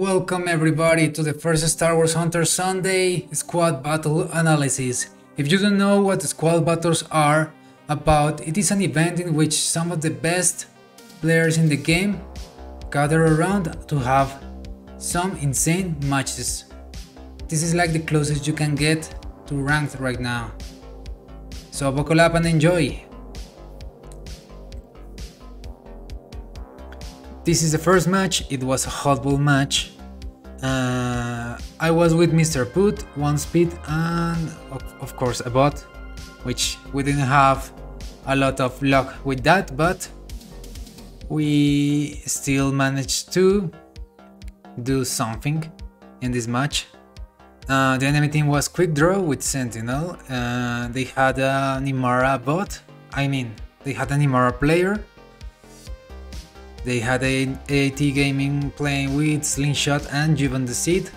Welcome everybody to the first Star Wars Hunter Sunday Squad Battle Analysis. If you don't know what Squad Battles are about, it is an event in which some of the best players in the game gather around to have some insane matches. This is like the closest you can get to ranked right now. So buckle up and enjoy! This is the first match, it was a hotball match. Uh, I was with Mr. Put, one speed and of, course a bot, which we didn't have a lot of luck with that, but we still managed to do something in this match. Uh, the enemy team was Quick Draw with Sentinel, uh, they had an Imara bot, I mean, they had an Imara player they had a AT Gaming playing with Slingshot and Juvan the Seed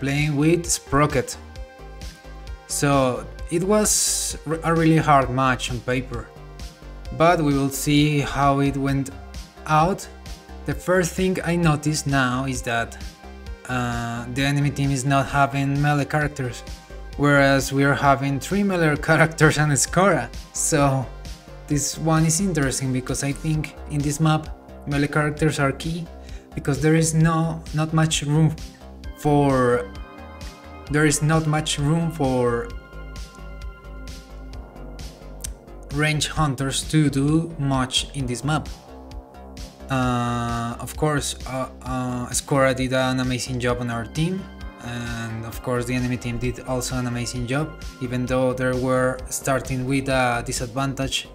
playing with Sprocket. So it was a really hard match on paper. But we will see how it went out. The first thing I noticed now is that uh, the enemy team is not having melee characters, whereas we are having 3 melee characters and Skora. So this one is interesting because I think in this map melee characters are key because there is no not much room for there is not much room for range hunters to do much in this map. Uh, of course, uh, uh, did an amazing job on our team, and of course the enemy team did also an amazing job, even though they were starting with a disadvantage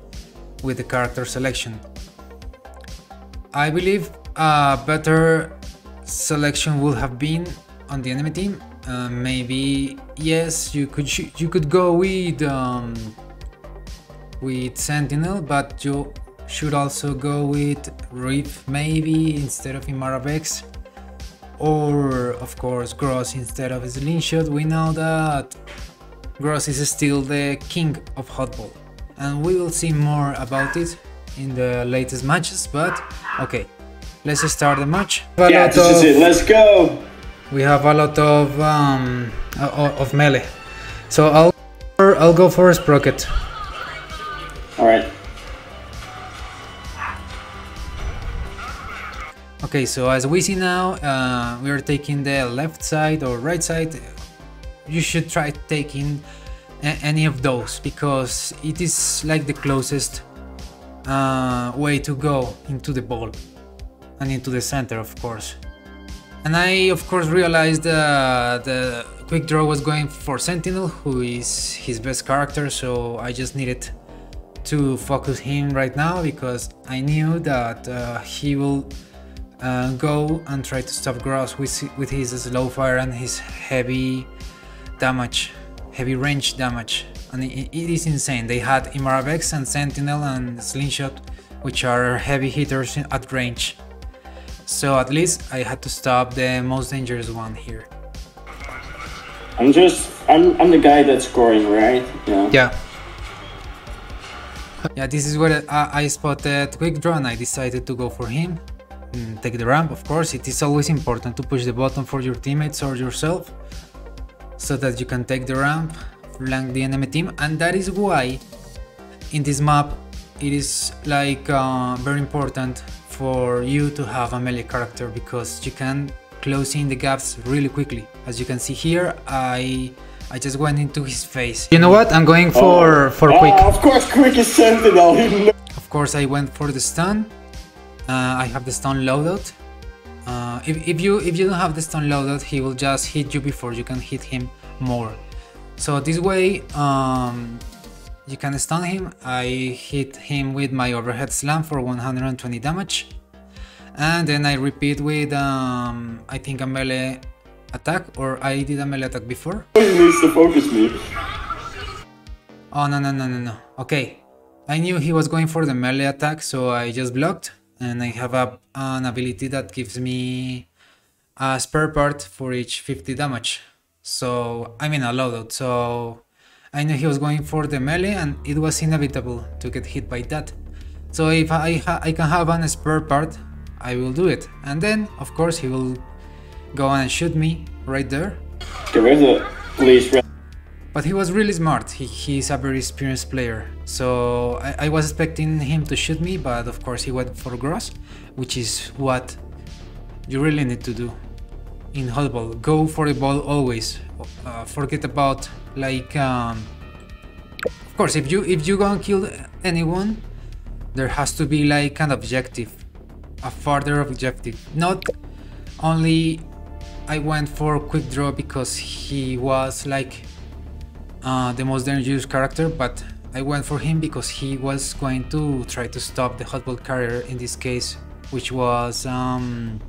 with the character selection. I believe a better selection would have been on the enemy team. Uh, maybe yes, you could you could go with um, with Sentinel, but you should also go with Reef maybe instead of Imara Vex, or of course Grozz instead of Slingshot. We know that Grozz is still the king of hotball, and we will see more about it in the latest matches, but okay, let's start the match. Yeah, this of, is it. Let's go. We have a lot of um, of melee, so I'll I'll go for a sprocket. All right. Okay, so as we see now, uh, we are taking the left side or right side. You should try taking any of those because it is like the closest uh, way to go into the ball and into the center of course. And I of course realized uh, the quick draw was going for Sentinel who is his best character so I just needed to focus him right now because I knew that uh, he will uh, go and try to stop Grozz with, with his slow fire and his heavy damage, heavy range damage and it, it is insane. They had Imara Vex and Sentinel and Slingshot, which are heavy hitters at range. So at least I had to stop the most dangerous one here. I'm just, I'm, I'm the guy that's scoring, right? Yeah. Yeah. Yeah, this is where I, I spotted Quick Draw and I decided to go for him. Mm, take the ramp, of course, it is always important to push the button for your teammates or yourself so that you can take the ramp flank the enemy team and that is why in this map it is like uh, very important for you to have a melee character because you can close in the gaps really quickly. As you can see here, I I just went into his face. You know what? I'm going for oh. for quick. Uh, of course, quick is sentinel. of course, I went for the stun. Uh, I have the stun loadout. Uh, if, if you if you don't have the stun loadout, he will just hit you before you can hit him more. So this way um, you can stun him. I hit him with my overhead slam for 120 damage. And then I repeat with, um, I think a melee attack, or I did a melee attack before. He needs to focus me. Oh, no, no, no, no, no. Okay. I knew he was going for the melee attack, so I just blocked. And I have a, an ability that gives me a spare part for each 50 damage. So, I mean a loadout, so I knew he was going for the melee and it was inevitable to get hit by that. So if I, I can have an spare part, I will do it. And then, of course, he will go and shoot me right there. Okay, where's the But he was really smart. He, he's a very experienced player. So I, I was expecting him to shoot me, but of course he went for Gross, which is what you really need to do in hotball. Go for the ball always. Uh, forget about like um, of course if you if you gonna kill anyone there has to be like an objective a further objective not only I went for quick draw because he was like uh, the most dangerous character but I went for him because he was going to try to stop the hotball carrier in this case which was um,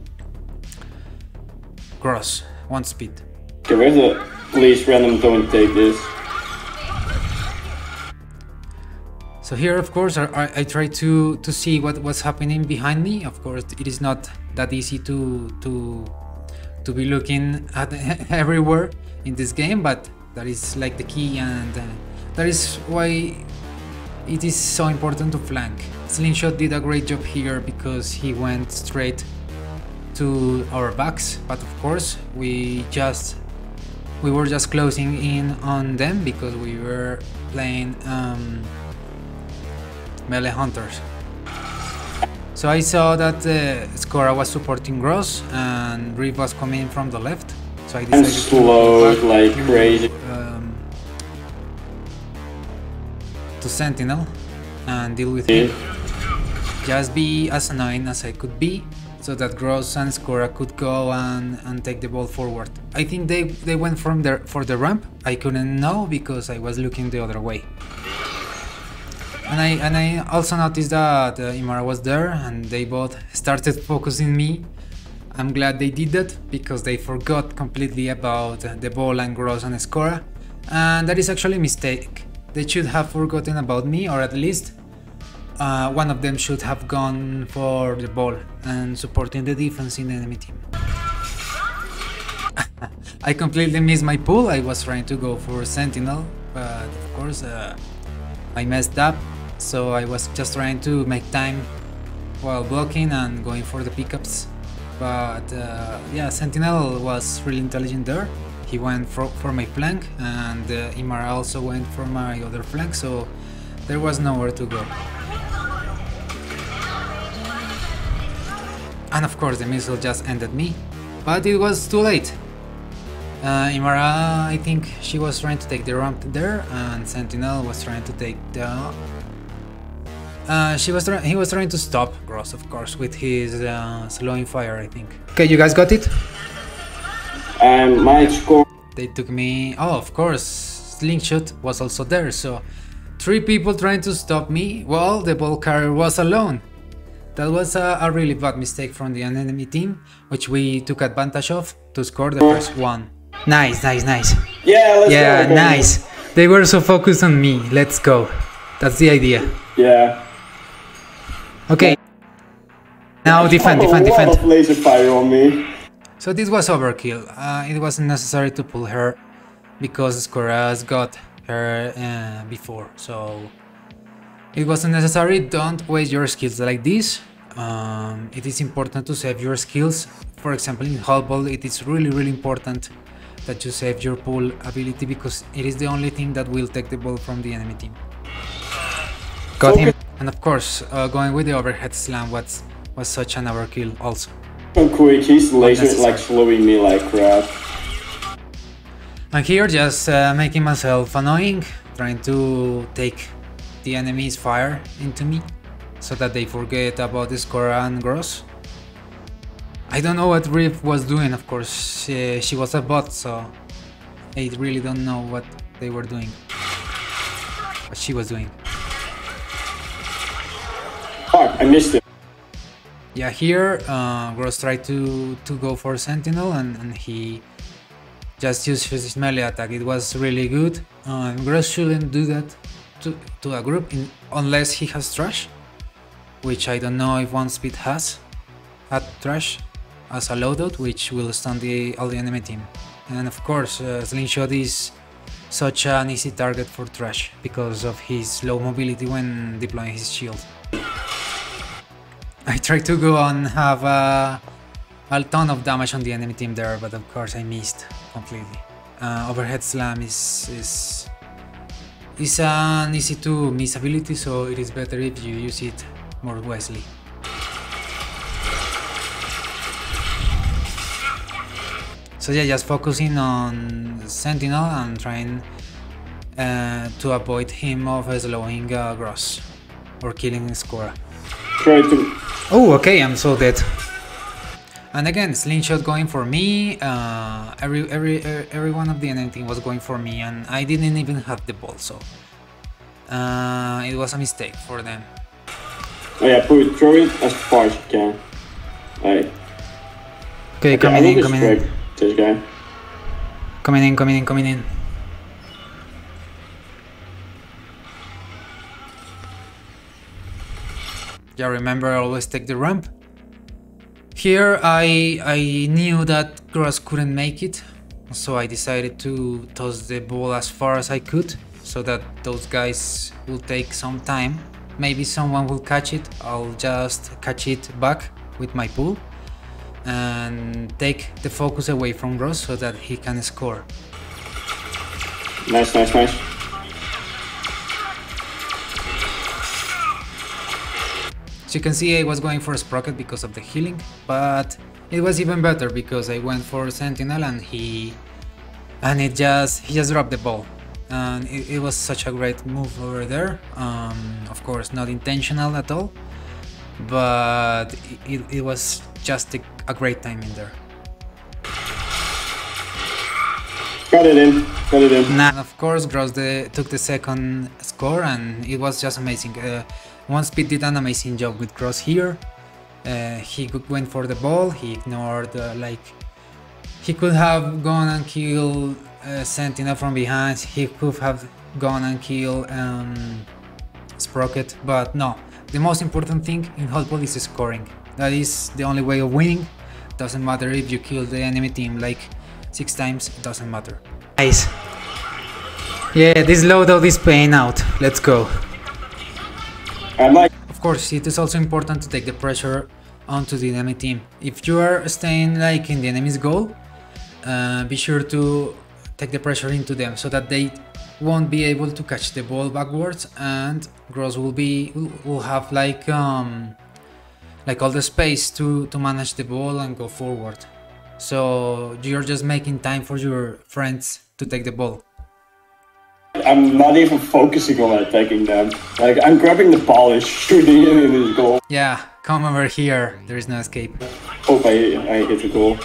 Grozz, one speed. okay, where's the police? Random, don't take this. So here, of course, I, I, I try to to see what what's happening behind me. Of course, it is not that easy to to to be looking at everywhere in this game, but that is like the key, and uh, that is why it is so important to flank. Slingshot did a great job here because he went straight to our backs, but of course we just we were just closing in on them because we were playing um, melee hunters. So I saw that uh, Skora was supporting Grozz and Rieve was coming from the left. So I I'm decided to slowed go back like to, crazy. Um, to Sentinel and deal with him. Just be as annoying as I could be so that Grozz and Skora could go and, and take the ball forward. I think they, they went from there for the ramp. I couldn't know because I was looking the other way. And I and I also noticed that uh, Imara was there and they both started focusing me. I'm glad they did that because they forgot completely about the ball and Grozz and Skora. And that is actually a mistake. They should have forgotten about me or at least uh, one of them should have gone for the ball and supporting the defense in the enemy team. I completely missed my pull. I was trying to go for Sentinel, but of course uh, I messed up. So I was just trying to make time while blocking and going for the pickups. But uh, yeah, Sentinel was really intelligent there. He went for, for my flank and uh, Imara also went for my other flank, so there was nowhere to go. And of course the missile just ended me, but it was too late. Uh, Imara, I think she was trying to take the ramp there, and Sentinel was trying to take the. Uh, she was try- he was trying to stop Grozz, of course, with his uh, slowing fire. I think. Okay, you guys got it. And my score. They took me. Oh, of course, Slingshot was also there. So, three people trying to stop me. Well, the ball carrier was alone. That was a, a really bad mistake from the enemy team, which we took advantage of to score the first one. Nice, nice, nice. Yeah, let's Yeah, go. nice. They were so focused on me. Let's go. That's the idea. Yeah. Okay. Now defend, Oh, defend, a lot defend. of laser fire on me. So this was overkill. Uh, it wasn't necessary to pull her because Skoras got her uh, before. So it wasn't necessary. Don't waste your skills like this. Um, it is important to save your skills. For example, in Hotball, it is really, really important that you save your pull ability because it is the only thing that will take the ball from the enemy team. Got him. And of course, uh, going with the overhead slam was, was such an overkill also. So quick, he's laser like slowing me like crap. And here just uh, making myself annoying, trying to take the enemy's fire into me so that they forget about the score and Grozz. I don't know what Riff was doing, of course, she, she was a bot, so I really don't know what they were doing. What she was doing. Fuck, I missed it. Yeah, here uh, Grozz tried to, to go for Sentinel and, and he just use his melee attack. It was really good. Uh, Grozz shouldn't do that to, to a group in, unless he has Thrash, which I don't know if One Speed has. Had Thrash as a loadout, which will stun the, all the enemy team. And of course, uh, Slingshot is such an easy target for Thrash because of his low mobility when deploying his shield. I tried to go and have a, a ton of damage on the enemy team there, but of course I missed completely. Uh, overhead slam is is is an easy to miss ability, so it is better if you use it more wisely. So yeah, just focusing on Sentinel and trying uh, to avoid him of slowing uh, Grozz or killing Skora. Try to. Oh, okay, I'm so dead. And again, slingshot going for me. Uh, every every every one of the enemy team was going for me, and I didn't even have the ball, so uh, it was a mistake for them. Oh yeah, put it, throw it as far as you can. Alright. Okay, Okay, coming in, coming in, this guy. coming in, coming in, coming in. Yeah, remember always take the ramp. Here I I knew that Grozz couldn't make it, so I decided to toss the ball as far as I could, so that those guys will take some time. Maybe someone will catch it. I'll just catch it back with my pull and take the focus away from Grozz so that he can score. Nice, nice, nice. As you can see I was going for Sprocket because of the healing, but it was even better because I went for Sentinel and he and it just he just dropped the ball. And it, it was such a great move over there. Um, of course not intentional at all, but it, it, was just a, a great time in there. Got it in. Got it in. And of course, Grozz the, took the second score, and it was just amazing. Uh, One Speed did an amazing job with Grozz here. Uh, he went for the ball. He ignored uh, like he could have gone and killed uh, Sentinel from behind. He could have gone and killed um, Sprocket, but no. The most important thing in Hotball is scoring. That is the only way of winning. Doesn't matter if you kill the enemy team like six times. It doesn't matter. Nice. Yeah, this loadout is paying out. Let's go. Of course, it is also important to take the pressure onto the enemy team. If you are staying like in the enemy's goal, uh, be sure to take the pressure into them so that they won't be able to catch the ball backwards and Grozz will be will have like um like all the space to to manage the ball and go forward. So you're just making time for your friends to take the ball. I'm not even focusing on attacking them. Like I'm grabbing the ball and shooting it in his goal. Yeah, come over here. There is no escape. Hope I I hit the goal.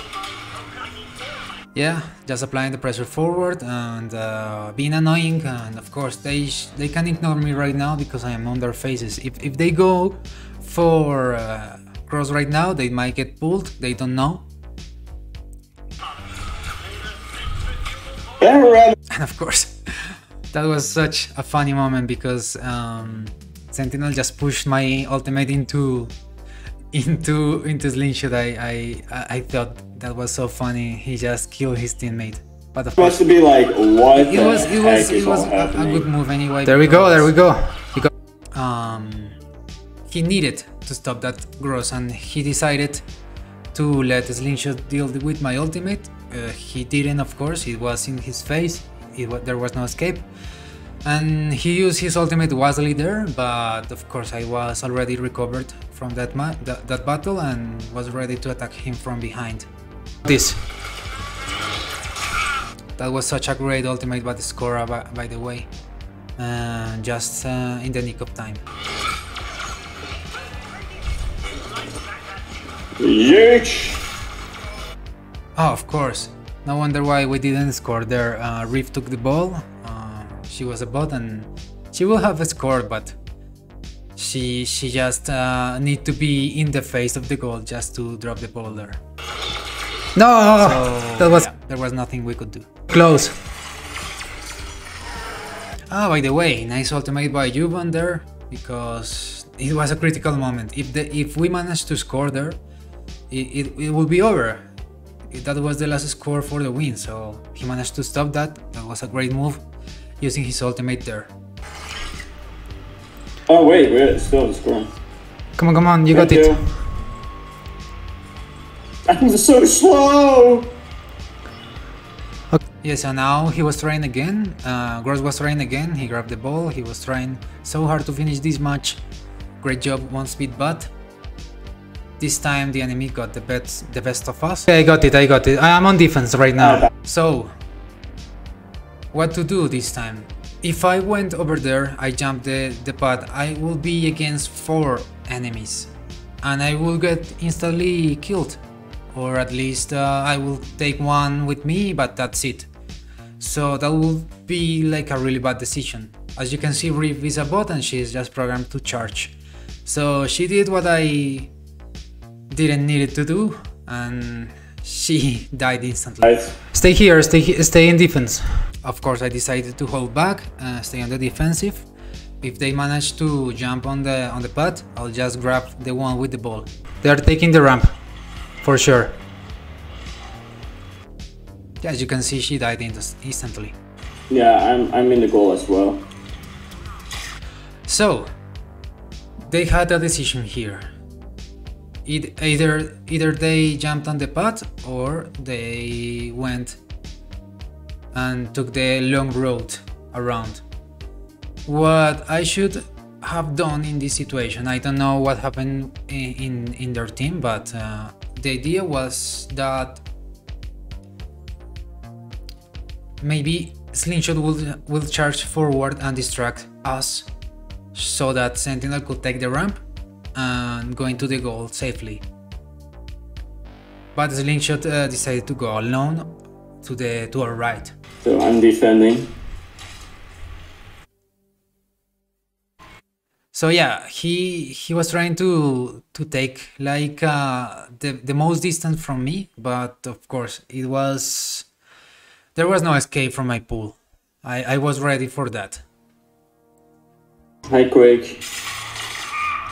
Yeah, just applying the pressure forward and uh, being annoying. And of course, they sh- they can ignore me right now because I am on their faces. If if they go for uh, Grozz right now, they might get pulled. They don't know. And of course, that was such a funny moment because um, Sentinel just pushed my ultimate into into into slingshot. I I I thought that was so funny. He just killed his teammate. But of course, Supposed to be like what it the was it was it was a, a good move anyway. There we go, there we go. He got Um, he needed to stop that Grozz, and he decided to let Slingshot deal with my ultimate. Uh, he didn't, of course. It was in his face. It there was no escape, and he used his ultimate wisely there. But of course, I was already recovered from that ma- that, that battle and was ready to attack him from behind. this. That was such a great ultimate by the scorer, by, by the way. Uh, just uh, in the nick of time. Huge. Oh, of course. No wonder why we didn't score there. Uh, Reef took the ball. Uh, she was a bot and she will have scored, but she she just uh, need to be in the face of the goal just to drop the ball there. No, So that was yeah, there was nothing we could do. close. Ah, by the way, nice ultimate by Juvan there because it was a critical moment. If the if we manage to score there, it, it, it will be over. It- That was the last score for the win, so he managed to stop that. That was a great move, using his ultimate there. Oh wait, we're still scoring. Come on, come on, you got Thank it. you. I'm so slow! Yeah, so now he was trying again. Uh, Grozz was trying again. He grabbed the ball. He was trying so hard to finish this match. Great job, one speed, but this time the enemy got the best, the best of us. Okay, I got it. I got it. I'm on defense right now. So, what to do this time? If I went over there, I jumped the the pad. I will be against four enemies, and I will get instantly killed, or at least uh, I will take one with me. But that's it. So that will be like a really bad decision. As you can see, Rieve is a bot and she is just programmed to charge. So she did what I didn't need it to do and she died instantly. Right. Stay here, stay, stay in defense. Of course, I decided to hold back, uh, stay on the defensive. If they manage to jump on the on the pad, I'll just grab the one with the ball. They are taking the ramp, for sure. As you can see, she died inst- instantly. Yeah, I'm, I'm in the goal as well. So, they had a decision here. Eith- Either either they jumped on the path or they went and took the long road around. What I should have done in this situation, I don't know what happened in in, in their team, but uh, the idea was that maybe Slingshot will will charge forward and distract us so that Sentinel could take the ramp and going to the goal safely. But Slingshot uh, decided to go alone to the to our right. So I'm defending. So yeah, he he was trying to to take like uh, the the most distant from me, but of course it was there was no escape from my pool. I I was ready for that. Hi, Quake.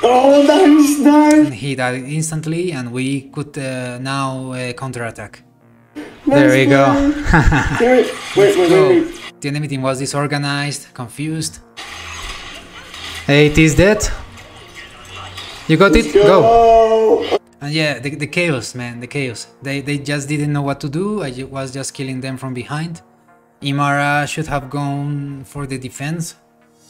Oh, nice, nice! And he died instantly, and we could uh, now uh, counterattack. There we go. Wait, wait, wait, So, wait. the enemy team was disorganized, confused. Hey, it is dead. You got it? Go. Go! And yeah, the, the chaos, man, the chaos. They they just didn't know what to do. I was just killing them from behind. Imara should have gone for the defense.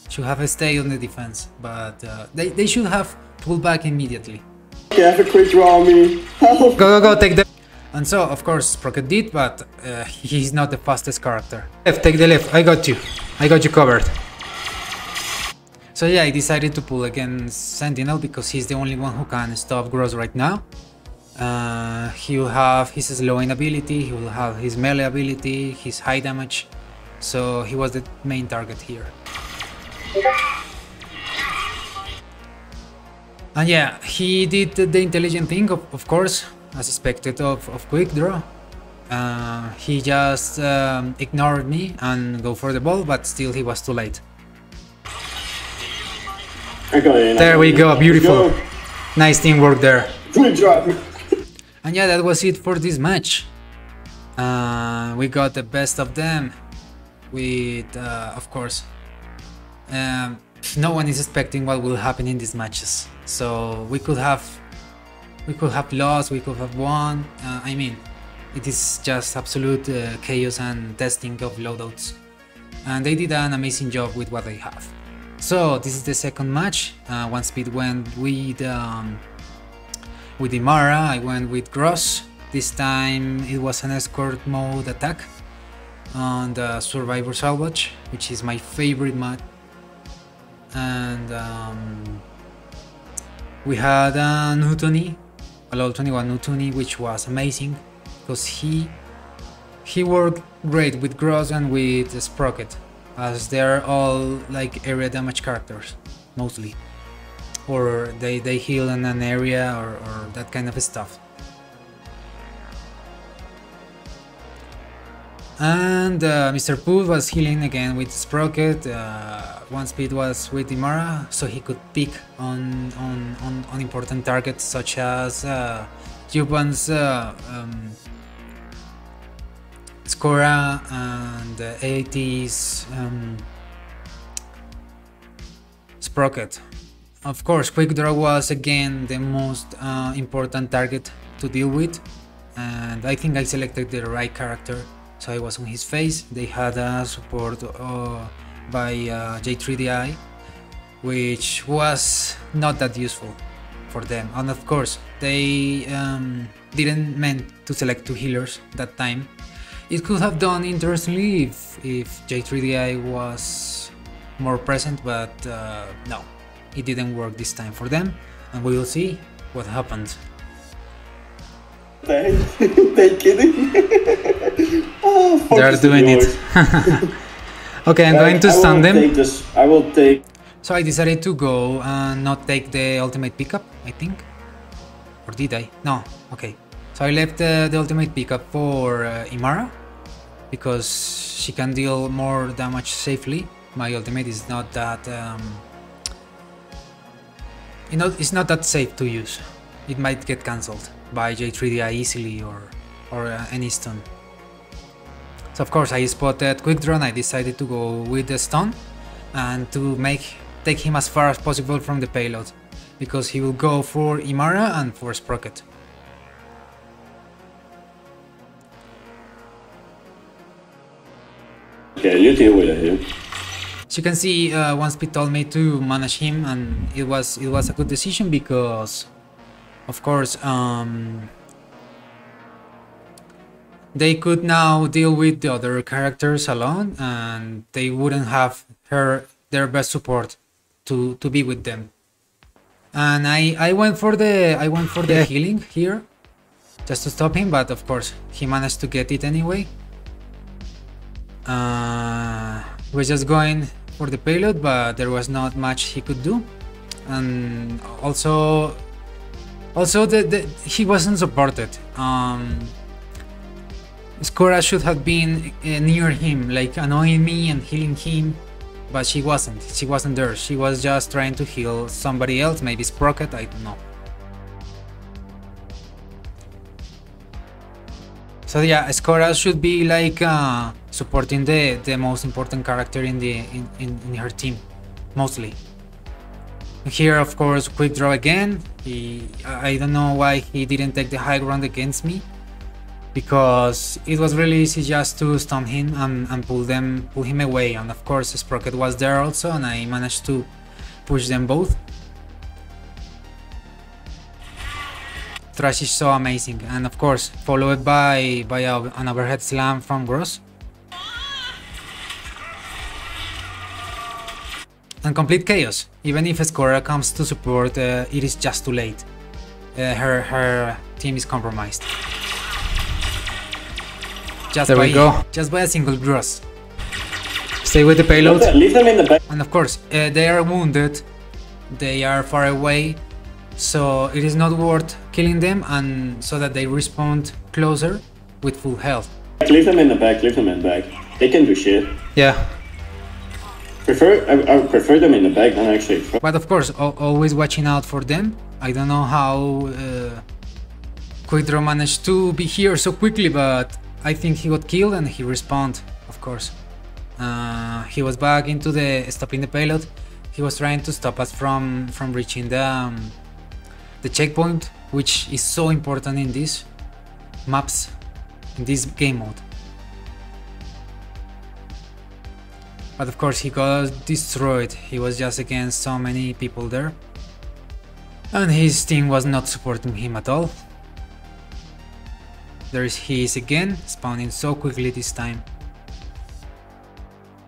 Should have stayed on the defense, but uh, they they should have pulled back immediately. Okay, have a quick draw on me. Go, go, go, take the... And so, of course, Sprocket did, but uh, he's not the fastest character. Left, take the left. I got you. I got you covered. So yeah, I decided to pull against Sentinel because he's the only one who can stop Grozz right now. Uh, he will have his slowing ability, he will have his melee ability, his high damage. So he was the main target here. And yeah, he did the, intelligent thing, of, of course, as expected of, of Quick Draw. Uh, he just um, ignored me and go for the ball, but still he was too late. I got it. I There we go, beautiful. Go. Nice teamwork there. Quick draw. And yeah, that was it for this match. Uh, we got the best of them with, uh, of course, um, no one is expecting what will happen in these matches. So we could have, we could have lost, we could have won. Uh, I mean, it is just absolute uh, chaos and testing of loadouts. And they did an amazing job with what they have. So this is the second match. Uh, one speed went with um, with Imara, I went with Grozz. This time it was an escort mode attack on the Survivor Salvage, which is my favorite mod. And um, we had a Nutoni, a level 21 Nutoni, which was amazing because he he worked great with Grozz and with Sprocket, as they're all like area damage characters, mostly or they, they heal in an area or, or that kind of stuff. And uh, Mr. Pooh was healing again with Sprocket. Uh, one speed was with Imara, so he could pick on on, on, on important targets such as uh, Juban's uh, um, Skora and uh, 80's um, Sprocket. Of course, Quick Draw was again the most uh, important target to deal with. and I think I selected the right character so I was on his face. They had a support uh, by uh, J3DI which was not that useful for them and of course they um, didn't meant to select two healers that time. It could have done interestingly if, if J3DI was more present but uh, no, it didn't work this time for them and we will see what happens. They, they kidding? oh, They're focus doing it. okay, I'm going to stun them. This, I will take. So I decided to go and not take the ultimate pickup, I think. Or did I? No, okay. So I left uh, the ultimate pickup for uh, Imara because she can deal more damage safely. My ultimate is not that um, you know, it's not that safe to use. It might get cancelled by J3DI easily or or uh, any stun. So of course I spotted Quick Draw and I decided to go with the stun and to make take him as far as possible from the payload because he will go for Imara and for Sprocket. Okay, you deal with it. Here. As you can see, uh, one speed told me to manage him, and it was it was a good decision because, of course, um, they could now deal with the other characters alone, and they wouldn't have her their best support to to be with them. And I I went for the I went for the healing here, just to stop him, but of course he managed to get it anyway. Uh, we're just going for the payload, but there was not much he could do. And also, also the, the he wasn't supported. Um, Skora should have been uh, near him, like annoying me and healing him, but she wasn't. She wasn't there. She was just trying to heal somebody else, maybe Sprocket, I don't know. So yeah, Skora should be like uh, supporting the the most important character in the in, in, in her team, mostly. Here, of course, quick draw again. He, I don't know why he didn't take the high ground against me, because it was really easy just to stun him and, and pull them pull him away. And of course, Sprocket was there also, and I managed to push them both. Thrash is so amazing, and of course, followed by by a, an overhead slam from Grozz. And complete chaos. Even if Skora comes to support, uh, it is just too late. Uh, her her team is compromised. Just There by we go. just by a single Grozz. Stay with the payload. Leave them- Leave them in the back. And of course, uh, they are wounded, they are far away, so it is not worth killing them and so that they respond closer with full health. Leave them in the back. Leave them in the back. They can do shit. Yeah. Prefer I, I prefer them in the back than actually. But of course, al- always watching out for them. I don't know how uh, Quickdraw managed to be here so quickly, but I think he got killed and he respawned, of course. Uh, he was back into the stopping the payload. He was trying to stop us from from reaching the um, the checkpoint, which is so important in these maps, in this game mode. But of course he got destroyed, he was just against so many people there. And his team was not supporting him at all. There is he is again, spawning so quickly this time.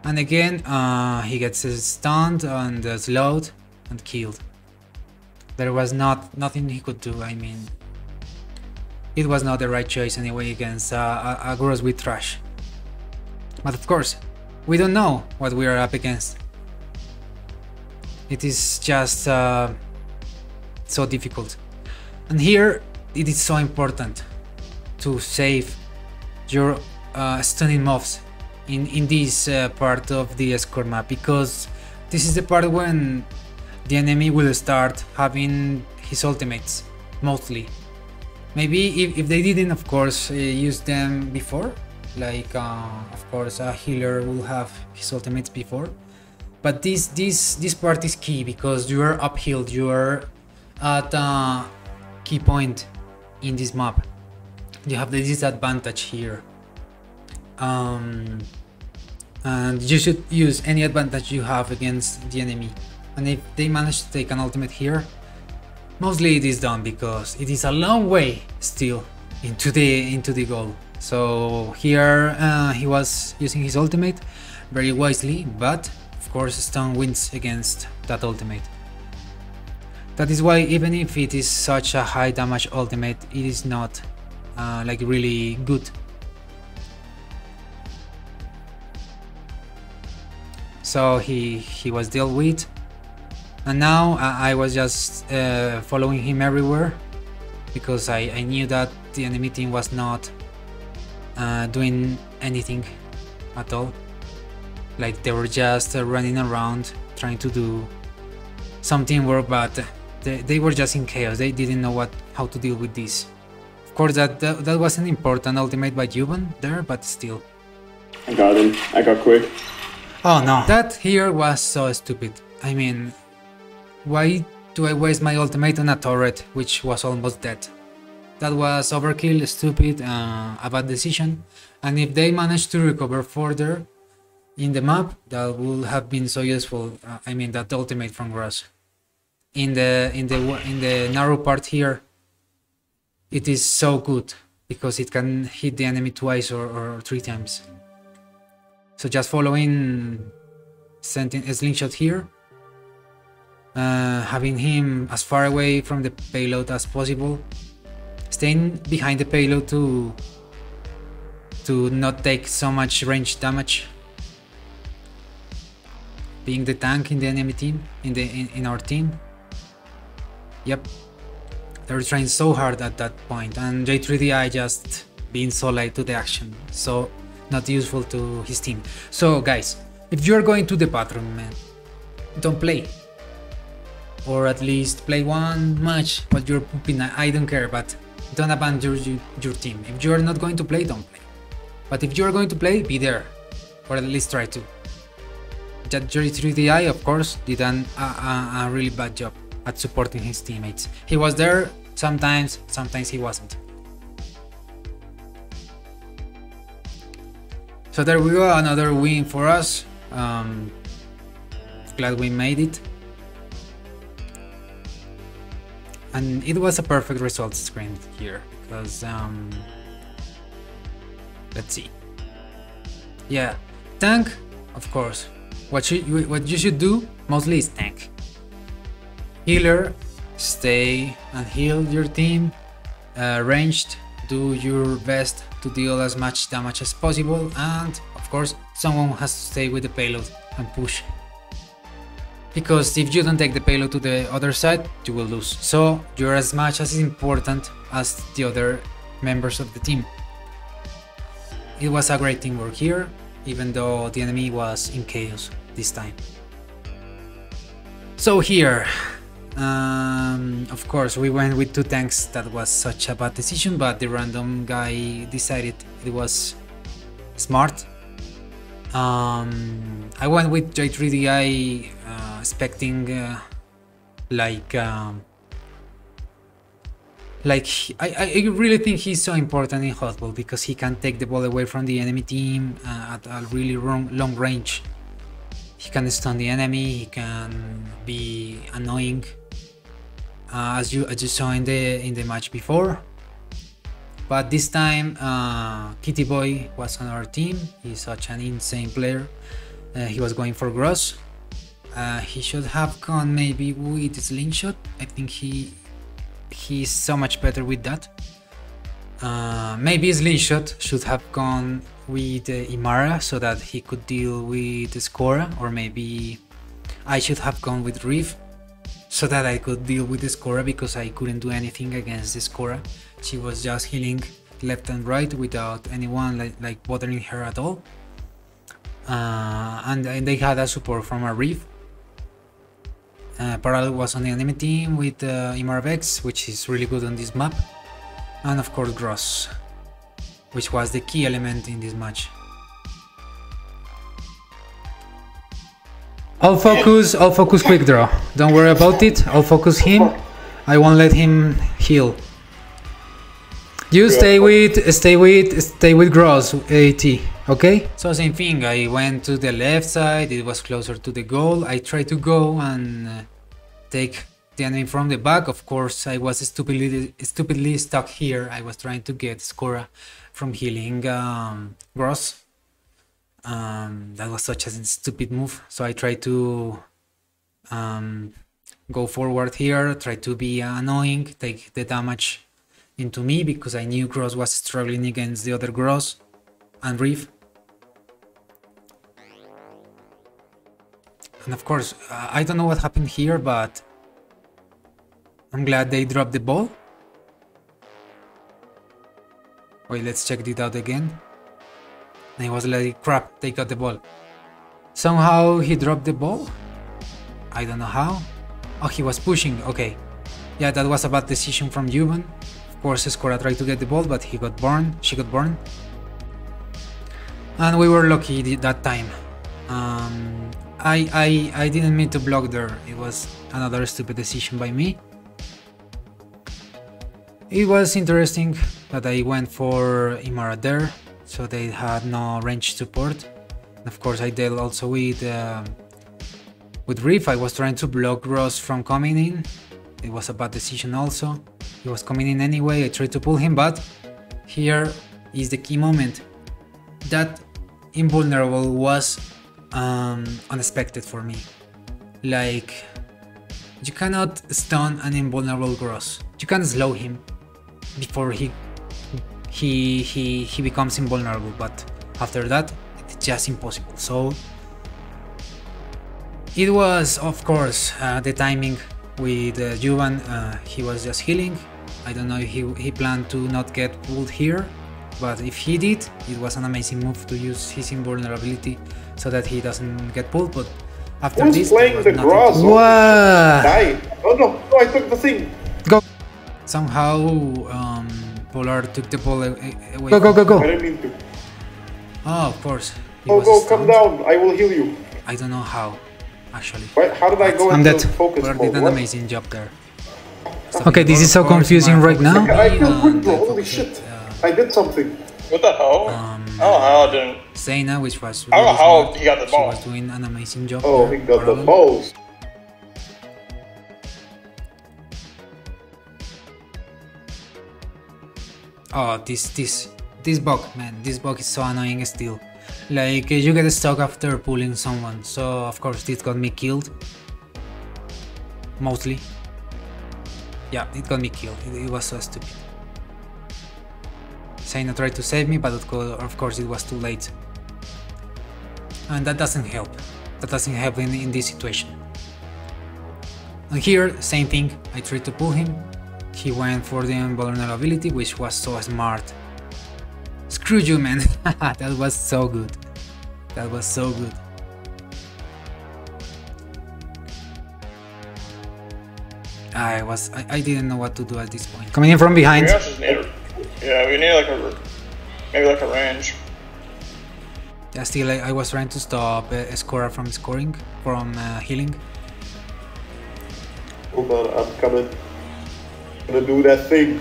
And again, uh, he gets stunned and uh, slowed and killed. There was not nothing he could do, I mean... It was not the right choice anyway against uh, a, a Grozz with Thrash. But of course, we don't know what we are up against. It is just uh, so difficult. And here it is so important to save your uh, stunning moves in, in this uh, part of the score map because this is the part when the enemy will start having his ultimates mostly. Maybe if, if they didn't of course uh, use them before like uh, of course a healer will have his ultimates before but this this this part is key because you are uphill you are at a key point in this map you have the disadvantage here. Um, and you should use any advantage you have against the enemy. And if they manage to take an ultimate here, mostly it is done because it is a long way still into the into the goal. So here uh, he was using his ultimate very wisely, but of course Stone wins against that ultimate. That is why even if it is such a high damage ultimate, it is not uh, like really good. So he he was dealt with, and now I, I was just uh, following him everywhere because I, I knew that the enemy team was not uh, doing anything at all. Like they were just uh, running around trying to do some teamwork, but they, they were just in chaos. They didn't know what how to deal with this. Of course, that that, that was an important ultimate by Juban there, but still. I got him. I got quick. Oh no. That here was so stupid. I mean, why do I waste my ultimate on a turret which was almost dead? That was overkill, stupid, uh, a bad decision. And if they managed to recover further in the map, that would have been so useful. Uh, I mean, that ultimate from Grozz. In the in the in the narrow part here, it is so good because it can hit the enemy twice or, or three times. So just following sending a slingshot here, uh, having him as far away from the payload as possible, staying behind the payload to to not take so much range damage, being the tank in the enemy team, in the in, in our team. Yep, they were trying so hard at that point, and J3DI just being so late to the action. So not useful to his team. So guys, if you're going to the bathroom, man, don't play. Or at least play one match while you're pooping, I don't care, but don't abandon your, your team. If you're not going to play, don't play. But if you're going to play, be there. Or at least try to. That J3DI, of course, did an, a, a, a really bad job at supporting his teammates. He was there sometimes, sometimes he wasn't. So there we go, another win for us. Um, glad we made it. And it was a perfect result screen here because um, let's see. Yeah, tank, of course. What you what you should do mostly is tank. Healer, stay and heal your team. Uh, ranged, do your best to deal as much damage as possible and of course someone has to stay with the payload and push. Because if you don't take the payload to the other side you will lose. So you're as much as important as the other members of the team. It was a great teamwork here even though the enemy was in chaos this time. So here um, of course, we went with two tanks. That was such a bad decision, but the random guy decided it was smart. Um, I went with J3DI, uh, expecting uh, like um, like I, I really think he's so important in hotball because he can take the ball away from the enemy team uh, at a really long, long range. He can stun the enemy. He can be annoying uh, as you as you saw in the in the match before. But this time, uh, Kitty Boy was on our team. He's such an insane player. Uh, he was going for Grozz. Uh, he should have gone maybe with Slingshot. I think he he's so much better with that. Uh, maybe Slingshot should have gone with uh, Imara so that he could deal with Skora, or maybe I should have gone with Reef so that I could deal with the Skora because I couldn't do anything against the Skora. She was just healing left and right without anyone like, like bothering her at all. Uh, and, and, they had a support from a Reef. Uh, Parallel was on the enemy team with uh, which is really good on this map. And of course Grozz, which was the key element in this match. I'll focus, I'll focus quick draw. Don't worry about it, I'll focus him. I won't let him heal. You stay with stay with stay with Grozz AT, okay? So same thing. I went to the left side. It was closer to the goal. I tried to go and uh, take the enemy from the back. Of course, I was stupidly stupidly stuck here. I was trying to get Skora from healing um, Grozz. Um, that was such a stupid move. So I tried to um, go forward here, try to be annoying, take the damage into me because I knew Grozz was struggling against the other Grozz and Rieve. And of course, I don't know what happened here, but I'm glad they dropped the ball. Wait, let's check it out again. And he was like, crap, they got the ball. Somehow he dropped the ball. I don't know how. Oh, he was pushing, okay. Yeah, that was a bad decision from Juven. Of course, Skora tried to get the ball, but he got burned. She got burned. And we were lucky that time. Um, I, I, I didn't mean to block there. It was another stupid decision by me. It was interesting that I went for Imara there, so they had no range support. And of course, I dealt also with uh, with Rieve. I was trying to block Ross from coming in. It was a bad decision also. He was coming in anyway, I tried to pull him, but here is the key moment. That invulnerable was um, unexpected for me. Like, you cannot stun an invulnerable Grozz. You can slow him before he he he he becomes invulnerable, but after that, it's just impossible. So it was, of course, uh, the timing with uh, Juvan, uh, he was just healing. I don't know if he, he planned to not get pulled here, but if he did, it was an amazing move to use his invulnerability so that he doesn't get pulled. But after Who's this, playing the grass? What? Die. Oh no, no, I took the thing. Go. Somehow, um, Polar took the ball a- a- away. Go, go, go, I go. didn't mean to. Oh, of course. He Oh, was go, come down. I will heal you. I don't know how, actually. Why, how did I go I'm dead. focus Polar did an What? amazing job there. Okay, this is so confusing right now. I feel on quick, bro. Holy shit. uh, I did something. What the hell? Um, I don't know how I didn't. Zaina, which was I don't know how smart. he got the She ball. was doing an amazing job. Oh, there, he got the balls. Oh, this this this bug, man, this bug is so annoying still. Like uh, you get stuck after pulling someone, so of course this got me killed. Mostly. Yeah, it got me killed. It, it was so stupid. Zaina tried to save me, but of of course it was too late. And that doesn't help. That doesn't help in, in this situation. And here, same thing. I tried to pull him. He went for the invulnerability, which was so smart. Screw you, man. that was so good. That was so good. I was I, I didn't know what to do at this point. Coming in from behind. need, yeah, we need like a, maybe like a range. Yeah, still I, I was trying to stop uh, Skora from scoring, from uh, healing. Hold on, I'm coming. Gonna do that thing.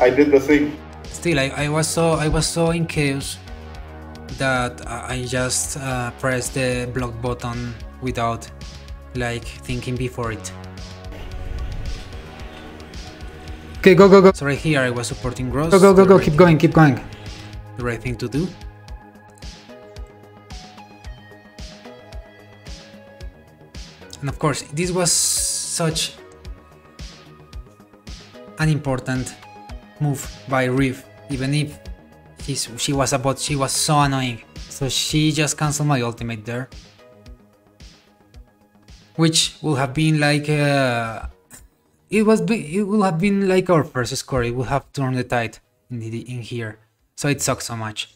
I did the thing. Still, I, I was so I was so in chaos that I I just uh, pressed the block button without like thinking before it. Okay, go, go, go. So right here I was supporting Grozz. Go, go, go, go. right Keep thing- going, keep going. The right thing to do. And of course, this was such an important move by Rieve, even if he's, she was about she was so annoying. So she just cancelled my ultimate there. Which would have been like uh, it was be, it would have been like our first score. It would have turned the tide in the, in here. So it sucks so much.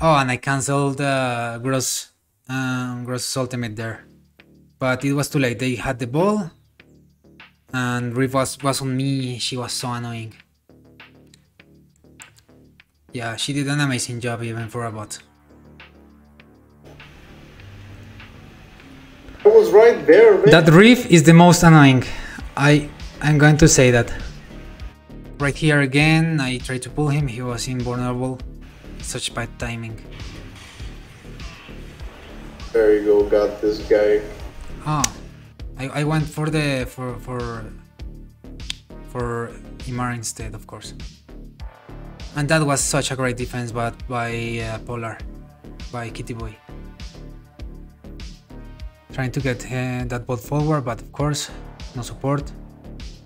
Oh, and I cancelled uh, Grozz um, Grozz ultimate there, but it was too late. They had the ball, and Rieve was was on me. She was so annoying. Yeah, she did an amazing job even for a bot. I was right there, man. That Rieve is the most annoying. I I'm going to say that. Right here again, I tried to pull him, he was invulnerable. Such bad timing. There you go, got this guy. Ah, I, I went for the for for for Imara instead, of course. And that was such a great defense, but by uh, Polar, by Kitty Boy. Trying to get uh, that bot forward, but of course, no support.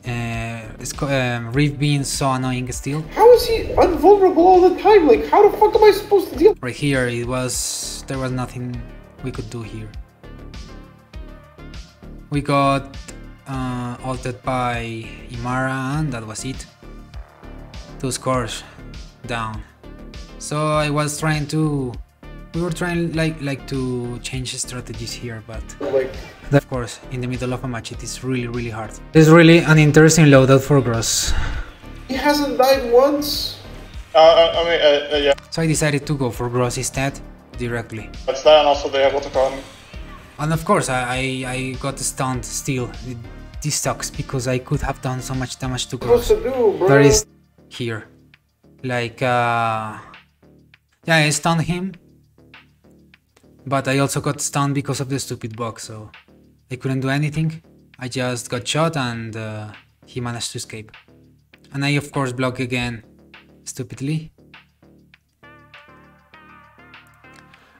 Uh, um, Rieve being so annoying still. How is he invulnerable all the time? Like, how the fuck am I supposed to deal? Right here, it was there was nothing we could do here. We got uh, ulted by Imara, and that was it. Two scores down. So I was trying to, we were trying like like to change strategies here, but of course, in the middle of a match, it is really really hard. It's really an interesting loadout for Grozz. he hasn't died once. Uh, uh, I mean, uh, uh, yeah, So I decided to go for Grozz instead directly. that's that, and also they have what to call him. And of course, I, I, I got stunned still. This sucks because I could have done so much damage to Grozz. to do, bro? There is here. Like, uh... Yeah, I stunned him. But I also got stunned because of the stupid bug, so... I couldn't do anything. I just got shot and uh, he managed to escape. And I of course block again, stupidly.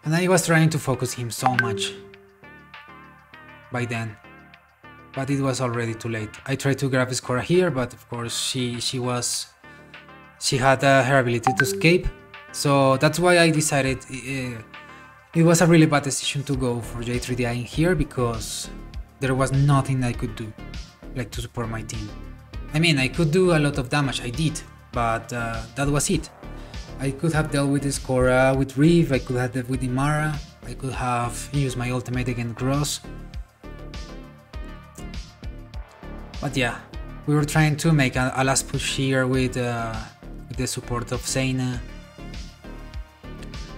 And I was trying to focus him so much by then. But it was already too late. I tried to grab Skora here, but of course she she was she had uh, her ability to escape. So that's why I decided uh, it was a really bad decision to go for J3DI in here because there was nothing I could do like to support my team. I mean, I could do a lot of damage, I did, but uh, that was it. I could have dealt with Skora with Rieve, I could have dealt with Imara, I could have used my ultimate against Grozz. But yeah, we were trying to make a, a last push here with, uh, with the support of Zaina.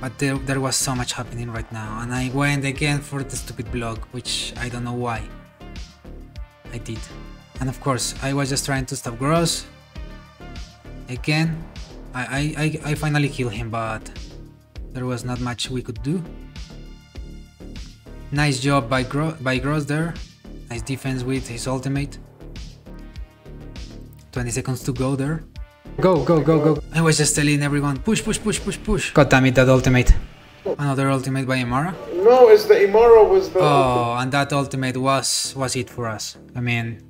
But there, there was so much happening right now, and I went again for the stupid block, which I don't know why. I did. And of course, I was just trying to stop Grozz. Again, I, I, I, I finally killed him, but there was not much we could do. Nice job by, Gro by Grozz there. Nice defense with his ultimate. 20 seconds to go there. Go, go, go, go. I was just telling everyone, push, push, push, push, push. God damn it, that ultimate. Another ultimate by Imara. No, it's the Imara was the. Oh, and that ultimate was was it for us. I mean,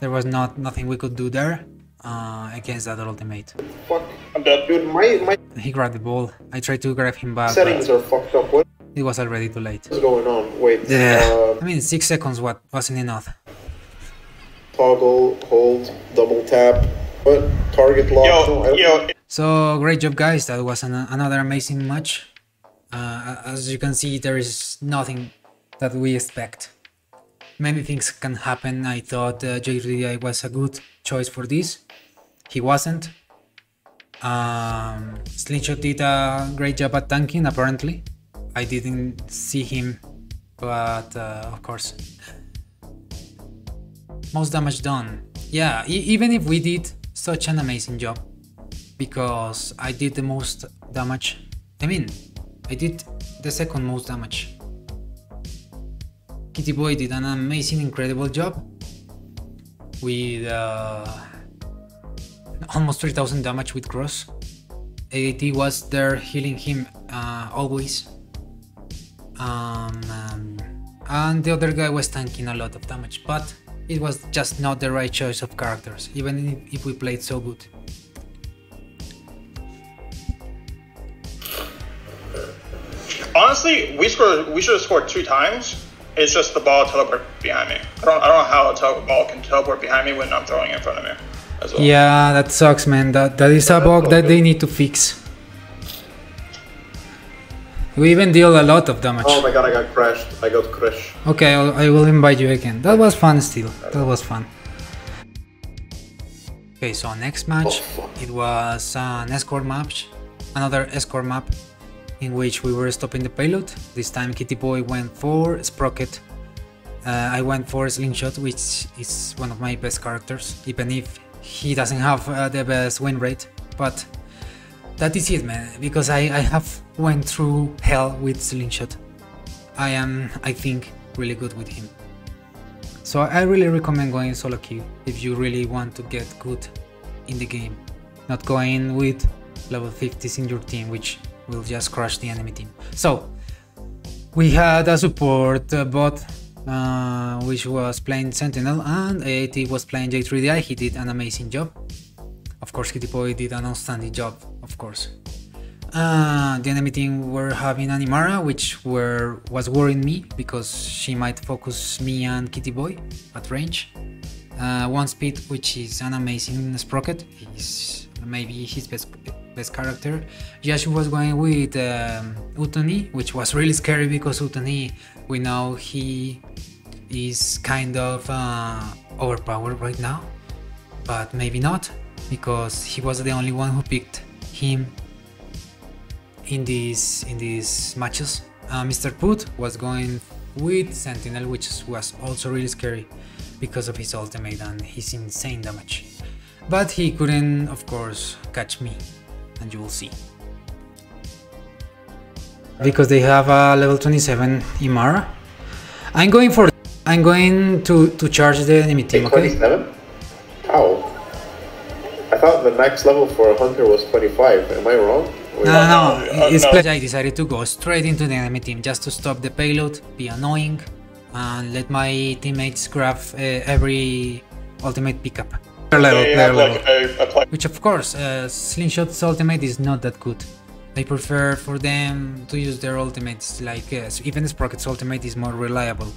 there was not nothing we could do there uh, against that ultimate. Fuck. I'm. Dude, my, my He grabbed the ball. I tried to grab him back, settings but are fucked up. What it was already too late. What's going on? Wait. Yeah. Uh, I mean, six seconds what wasn't enough. Toggle, hold, double tap. What? Target lock? Yo, don't- yo, So great job, guys. That was an, another amazing match. Uh, as you can see, there is nothing that we expect. Many things can happen. I thought uh, J3DI was a good choice for this. He wasn't. Um, Slingshot did a great job at tanking, apparently. I didn't see him, but uh, of course. Most damage done. Yeah, e- even if we did such an amazing job, because I did the most damage. I mean, I did the second most damage. Kitty Boy did an amazing, incredible job with uh, almost 3000 damage with Grozz. ADT was there healing him uh, always. Um, um, and the other guy was tanking a lot of damage, but it was just not the right choice of characters, even if, if we played so good. honestly, we scored. We should have scored two times. It's just the ball teleport behind me. I don't. I don't know how a tel- ball can teleport behind me when I'm throwing it in front of me. As well. Yeah, that sucks, man. That that is a bug that they need to fix. We even deal a lot of damage. Oh my god, I got crashed. I got crashed. Okay, I'll, I will invite you again. That was fun still. That was fun. Okay, so next match, it was an escort match. Another escort map in which we were stopping the payload. This time Kitty Boy went for Sprocket. Uh, I went for Slingshot, which is one of my best characters, even if he doesn't have uh, the best win rate, but that is it, man. Because I, I have went through hell with Slingshot. I am, I think, really good with him. So I really recommend going solo queue if you really want to get good in the game. Not going with level 50s in your team, which will just crush the enemy team. So we had a support bot uh, which was playing Sentinel and AAT was playing J3DI. He did an amazing job. Of course, Kitty Boy did an outstanding job, of course. Uh, the enemy team were having an Imara, which were was worrying me because she might focus me and Kitty Boy at range. Uh, one speed, which is an amazing sprocket. He's maybe his best best character. Yashu was going with um, Utooni, which was really scary because Utooni, we know he is kind of uh, overpowered right now, but maybe not because he was the only one who picked him in these in these matches. Uh, Mr. Put was going with Sentinel, which was also really scary because of his ultimate and his insane damage. But he couldn't, of course, catch me, and you will see. Because they have a level 27 Imara. I'm going for. I'm going to to charge the enemy team. Okay. 27? Max level for a hunter was 25. Am I wrong? Wait, No, no, no. Uh, It's no. I decided to go straight into the enemy team just to stop the payload, be annoying, and let my teammates grab uh, every ultimate pickup. Player level, They player have level. like a, a. Which of course, uh, Slingshot's ultimate is not that good. I prefer for them to use their ultimates, like uh, even Sprocket's ultimate is more reliable.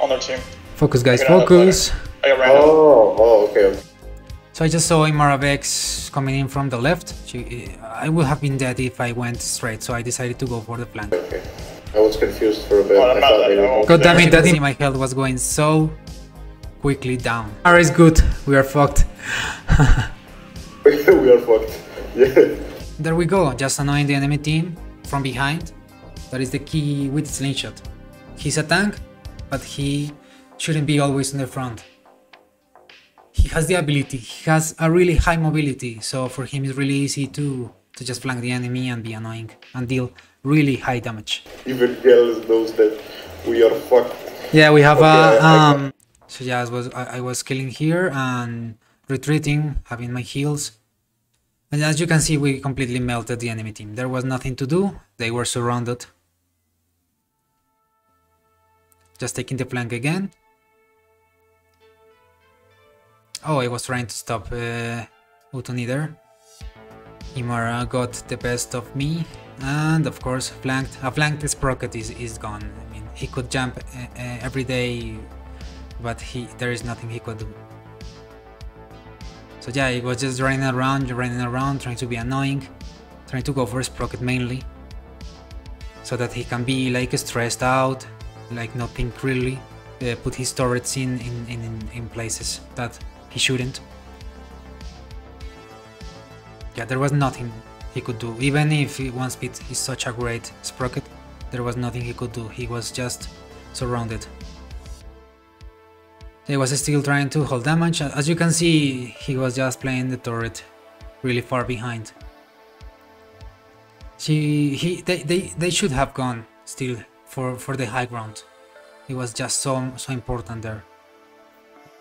on their team. Focus guys, Figure out a focus! I got random. Oh, oh, okay. Okay. So I just saw Imara Vex coming in from the left. She, I would have been dead if I went straight, so I decided to go for the flank. okay. I was confused for a bit. Well, I'm thought they were... God damn it, that in my health was going so quickly down. Imara is good, we are fucked. we are fucked. Yeah. There we go, just annoying the enemy team from behind. That is the key with Slingshot. He's a tank, but he shouldn't be always in the front. He has the ability, he has a really high mobility, so for him it's really easy to, to just flank the enemy and be annoying and deal really high damage. Even Gales knows that we are fucked. Yeah, we have Okay, a I- um. So yeah, I was I, I was killing here and retreating, having my heals. And as you can see, we completely melted the enemy team. There was nothing to do. They were surrounded. Just taking the flank again. Oh, I was trying to stop uh, Utooni there. Imara got the best of me, and of course, flanked. A flanked sprocket is, is gone. I mean, he could jump uh, uh, every day, but he there is nothing he could do. So yeah, he was just running around, running around, trying to be annoying, trying to go for his sprocket mainly, so that he can be like stressed out, like not think clearly, uh, put his turrets in in, in in places that he shouldn't. Yeah, there was nothing he could do. Even if one speed is such a great sprocket, there was nothing he could do. He was just surrounded. He was still trying to hold damage. As you can see, he was just playing the turret really far behind. She, he, they, they, they should have gone still for, for the high ground. It was just so, so important there.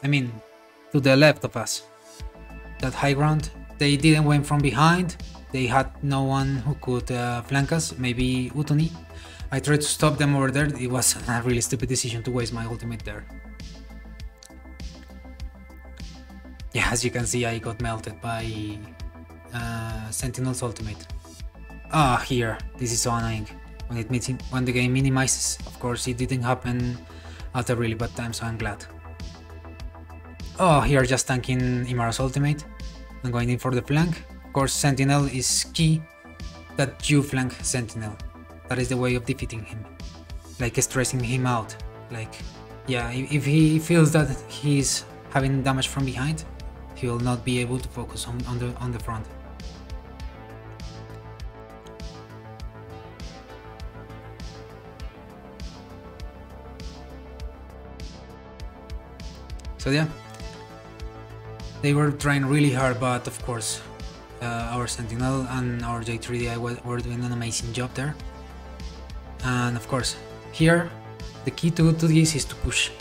I mean, to the left of us. That high ground, they didn't went from behind. They had no one who could uh, flank us, maybe Utooni. I tried to stop them over there. It was a really stupid decision to waste my ultimate there. Yeah, as you can see, I got melted by uh, Sentinel's ultimate. Ah, here, this is so annoying. When it when the game minimizes, of course, it didn't happen at a really bad time, so I'm glad. Oh, here just tanking Imara's ultimate. I'm going in for the flank. Of course, Sentinel is key that you flank Sentinel. That is the way of defeating him. Like stressing him out. Like, yeah, if, he feels that he's having damage from behind, he will not be able to focus on, on the on the front. So yeah, They were trying really hard, but of course, uh, our Sentinel and our J3DI were, doing an amazing job there. And of course, here, the key to, to this is to push.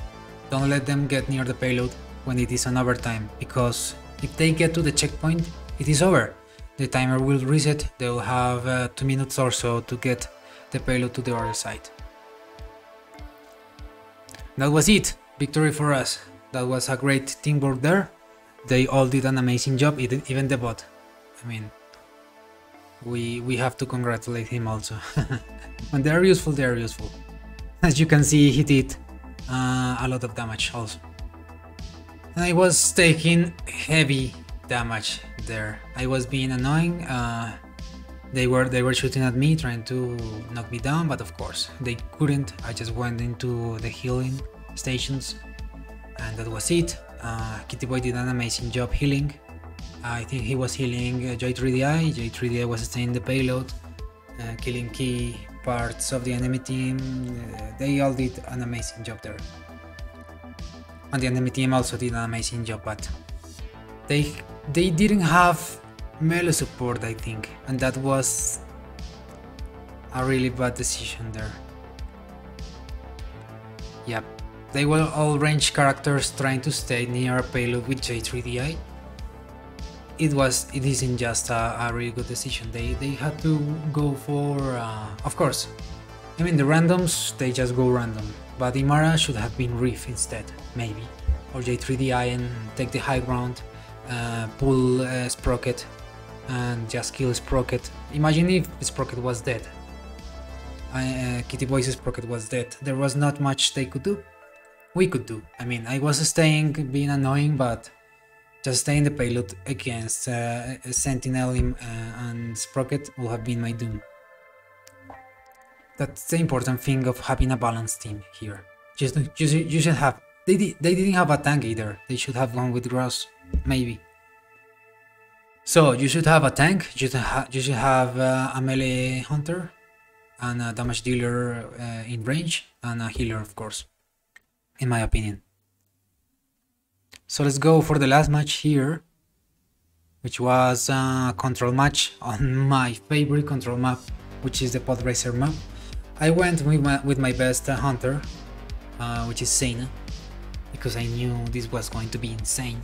Don't let them get near the payload when it is on overtime, because if they get to the checkpoint, it is over. The timer will reset, they will have uh, 2 minutes or so to get the payload to the other side. That was it, victory for us. That was a great teamwork there. They all did an amazing job, even the bot. I mean, we we have to congratulate him also. when they are useful, they are useful. As you can see, he did uh, a lot of damage also. And I was taking heavy damage there. I was being annoying. Uh, they were they were shooting at me, trying to knock me down, but of course they couldn't. I just went into the healing stations, and that was it. Uh, Kitty Boy did an amazing job healing. I think he was healing uh, J3DI. J3DI was staying the payload, uh, killing key parts of the enemy team. Uh, they all did an amazing job there. And the enemy team also did an amazing job, but they they didn't have melee support, I think, and that was a really bad decision there. Yep, they were all range characters trying to stay near a payload with J3DI it was it isn't just a, a, really good decision. They they had to go for uh, of course i mean the randoms they just go random. But imara should have been Rieve instead maybe. Or j3di and take the high ground uh, pull uh, sprocket and just kill sprocket. Imagine if sprocket was dead. Uh, kitty boy's sprocket was dead. There was not much they could do we could do i mean i was staying being annoying but just staying the payload against uh, Sentinel uh, and Sprocket will have been my doom. That's the important thing of having a balanced team here. Just you, you should have they did, they didn't have a tank either. They should have gone with Grozz, maybe. So you should have a tank. You should, ha you should have uh, a melee hunter and a damage dealer uh, in range and a healer, of course, in my opinion. So let's go for the last match here, which was a control match on my favorite control map, which is the Podracer map. I went with my, with my best uh, hunter, uh, which is Zaina, because I knew this was going to be insane.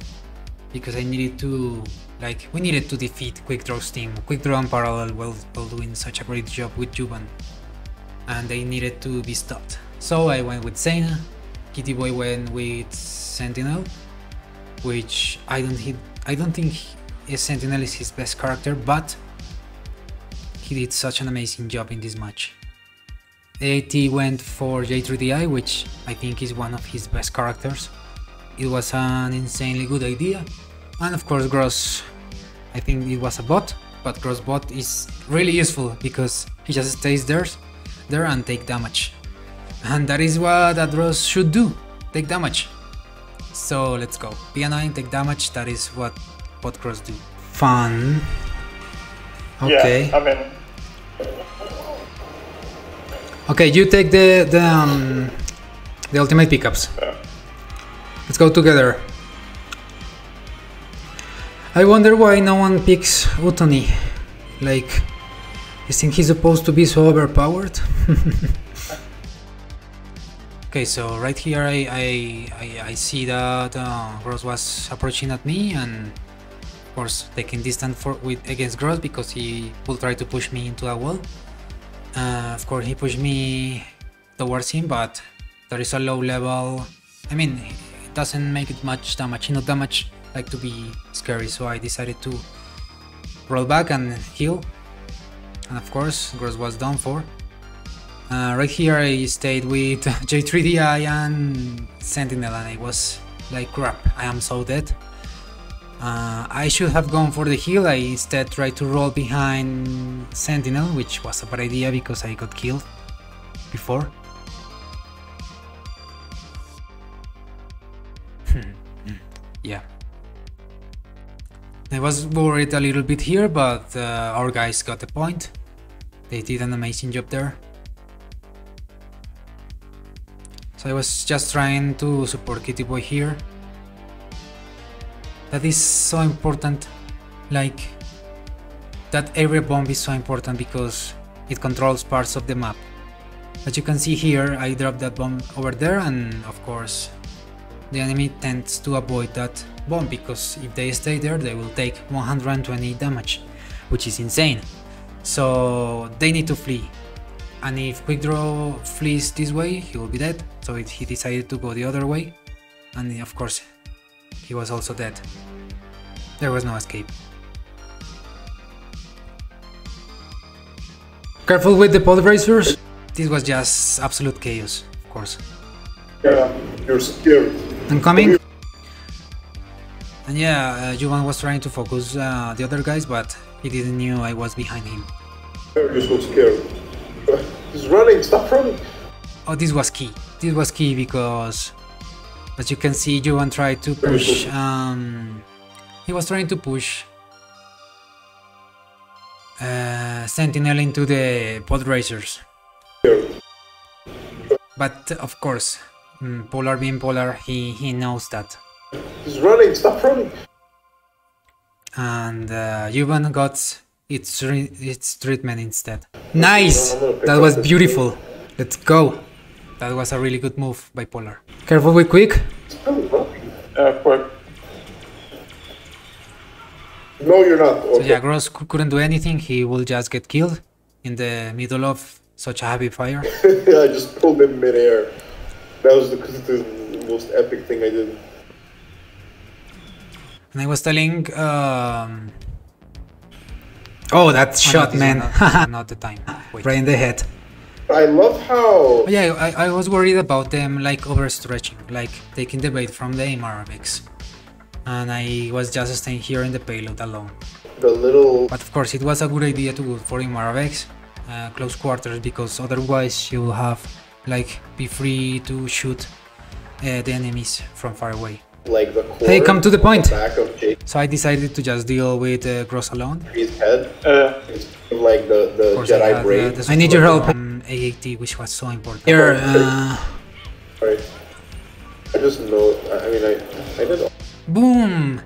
Because I needed to, like, we needed to defeat Quick Draw's team. Quick Draw and Parallel while doing such a great job with Juban. And they needed to be stopped. So I went with Zaina, Kitty Boy went with Sentinel, which I don't hit, I don't think he, eh, Sentinel is his best character, but he did such an amazing job in this match. AT went for J3DI, which I think is one of his best characters. It was an insanely good idea. And of course Grozz, I think it was a bot, but Grozz bot is really useful because he just stays there, there and take damage. And that is what Adros should do, take damage. So let's go. P9, take damage, that is what Podcross do. Fun. Okay. Yeah, I mean... Okay, you take the the, um, the ultimate pickups. Yeah. Let's go together. I wonder why no one picks Utooni. Like, you think he's supposed to be so overpowered? Okay, so right here I, I, I, I see that uh, Grozz was approaching at me and of course taking distance for with against Grozz because he will try to push me into a wall. Uh, of course he pushed me towards him but there is a low level, I mean it doesn't make it much damage, enough damage like to be scary so I decided to roll back and heal and of course Grozz was done for. Uh, right here I stayed with J3DI and Sentinel and I was like crap, I am so dead. Uh, I should have gone for the heal, I instead tried to roll behind Sentinel, which was a bad idea because I got killed before. yeah. I was worried a little bit here, but uh, our guys got the point. They did an amazing job there. So I was just trying to support Kitty Boy here. that is so important like that every bomb is so important because it controls parts of the map. As you can see here I dropped that bomb over there and of course the enemy tends to avoid that bomb because if they stay there they will take 120 damage which is insane. So they need to flee and if quick draw flees this way he will be dead. So it, he decided to go the other way. And of course he was also dead. There was no escape. Careful with the pod racers this was just absolute chaos of course. Yeah, you're scared. I'm coming. And yeah uh, Juvan was trying to focus uh, the other guys but he didn't knew I was behind him. You're so scared. Running. Stop running. Oh, this was key. This was key because, as you can see, Johan tried to push. Um, he was trying to push uh, Sentinel into the pod racers, but of course, mm, Polar being Polar, he he knows that, He's running. Stop running. and uh, Johan got its its treatment instead. Nice. I'm gonna pick That was beautiful. Let's go. That was a really good move by Polar. Careful with quick. Yeah, quick. No, you're not. So yeah, Grozz couldn't do anything. He will just get killed in the middle of such a heavy fire. I just pulled him midair. That was the, the most epic thing I did. And I was telling, um... oh, that shot, this man! Not, not the time. Wait. Right in the head. I love how yeah, I, I was worried about them like overstretching, like taking the bait from the Imara Vex. And I was just staying here in the payload alone. the little But of course, it was a good idea to go for Imara Vex, uh, close quarters, because otherwise you'll have like be free to shoot uh, the enemies from far away. Like the core, Hey, come to the point. back of So I decided to just deal with uh, Grozz alone. Jake's head. Uh, It's like the, the Of I, Jedi had, brain. uh, the I need your help. Um, AAT, which was so important. Here, uh, Right. I just know. I I mean, I I did. boom!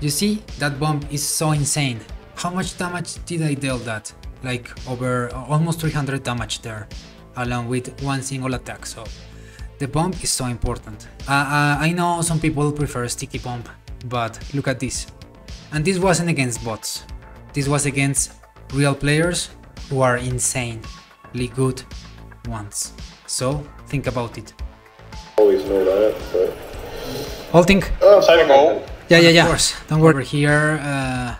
You see, that bomb is so insane. How much damage did I deal that? Like over uh, almost 300 damage there, along with one single attack. So the bomb is so important. Uh, uh, I know some people prefer sticky bomb, but look at this. And this wasn't against bots. This was against real players who are insanely good ones. So think about it. always know that, but Halting. oh, Save goal. Yeah, yeah, yeah. Of course. Don't worry. Over here, uh,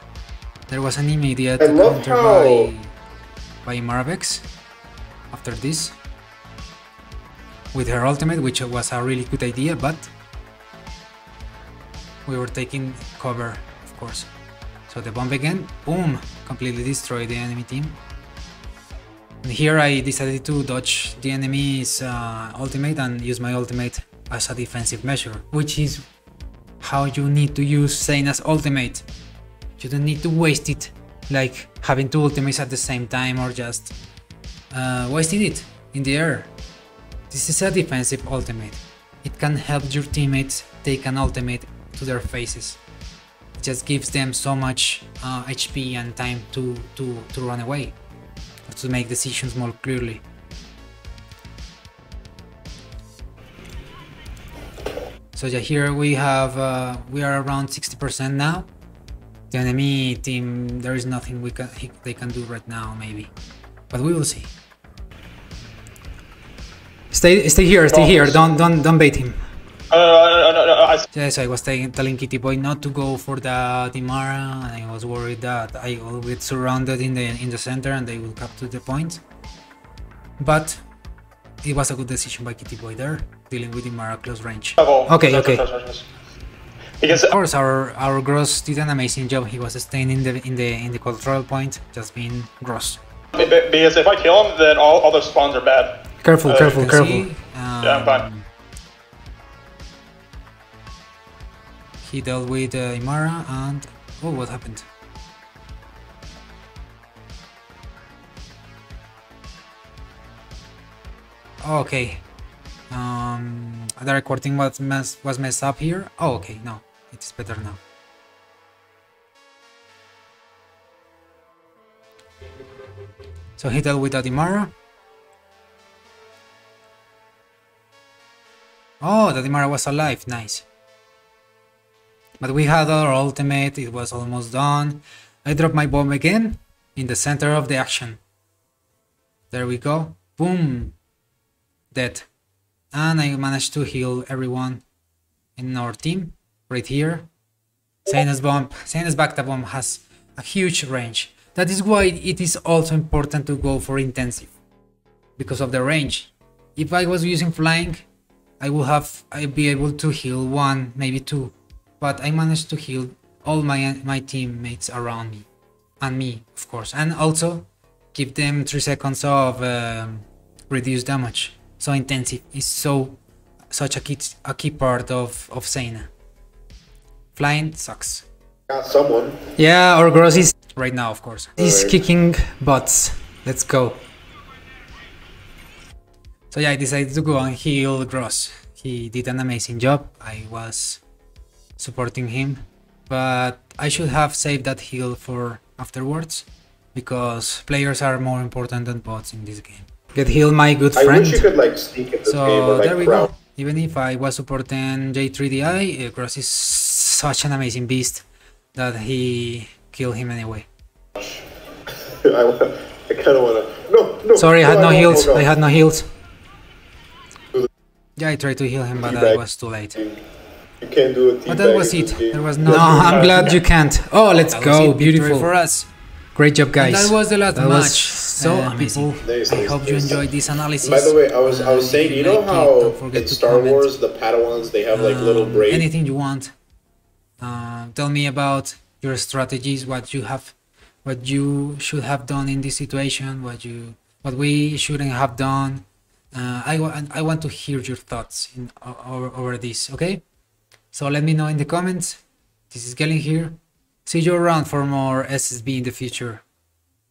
there was an immediate I counter how- by by Marvex after this with her ultimate, which was a really good idea, but we were taking cover, of course. So the bomb again, boom, completely destroyed the enemy team. And here I decided to dodge the enemy's uh, ultimate and use my ultimate as a defensive measure, which is how you need to use Zaina's ultimate. You don't need to waste it like having two ultimates at the same time or just uh, wasting it in the air. This is a defensive ultimate. It can help your teammates take an ultimate to their faces. It just gives them so much uh, HP and time to, to, to run away to make decisions more clearly. So yeah, here we have uh, we are around 60% now. The enemy team, there is nothing we can he, they can do right now, maybe, but we will see. Stay, stay here, stay here. Don't, don't, don't bait him. Uh, no, no, no, I, Yes, I was telling, telling Kitty Boy not to go for the Dimara, and I was worried that I will get surrounded in the in the center and they will capture the point. But it was a good decision by Kitty Boy there, dealing with Dimara close range. Okay, okay. Because Of course, our our Grozz did an amazing job. He was staying in the in the in the control point, just being Grozz. because if I kill him, then all other spawns are bad. Careful, uh, careful, careful. Um, yeah, I'm fine. He dealt with uh, Imara and... Oh, what happened? Oh, okay. Um, the recording was, mess was messed up here. Oh, okay, no. It's better now. So he dealt with Adimara. Oh, Dadimara was alive, nice. But we had our ultimate, it was almost done. I dropped my bomb again in the center of the action. There we go. Boom. Dead. And I managed to heal everyone in our team right here. Zaina's bomb, Zaina's Bacta bomb has a huge range. That is why it is also important to go for intensive. Because of the range. If I was using flying, I will have I'd be able to heal one, maybe two. But I managed to heal all my my teammates around me. And me, of course. And also give them 3 seconds of um, reduced damage. So intensive is so such a key, a key part of, of Zaina. Flying sucks. Got someone. Yeah, or Grozz is right now, of course. He's Alright. kicking butts. Let's go. So yeah, I decided to go and heal Grozz. He did an amazing job. I was supporting him, but I should have saved that heal for afterwards because players are more important than bots in this game. Get heal my good friend. I wish you could like sneak in this game So like there we crowd. go. Even if I was supporting J3DI, uh, Grozz is such an amazing beast that he killed him anyway. I, I kind of want to. No, no. Sorry, I had no won't. heals. I had no heals. Yeah, I tried to heal him, but I was too late. You can't do it. But that was it. There was no. No, I'm glad you can't. Oh, let's That go. Beautiful. for us. Great job, guys. That was the last That match. was so Uh, amazing. people, Nice, I nice, hope you enjoyed this analysis. By the way, I was I was Uh, saying, you know like how don't in Star comment. Wars the Padawans they have like little Um, braids. Anything you want. Uh, tell me about your strategies, what you have, what you should have done in this situation, what you, what we shouldn't have done. Uh, I want, I want to hear your thoughts in over, over this. Okay, so let me know in the comments. This is Gelinhir. See you around for more SSB in the future.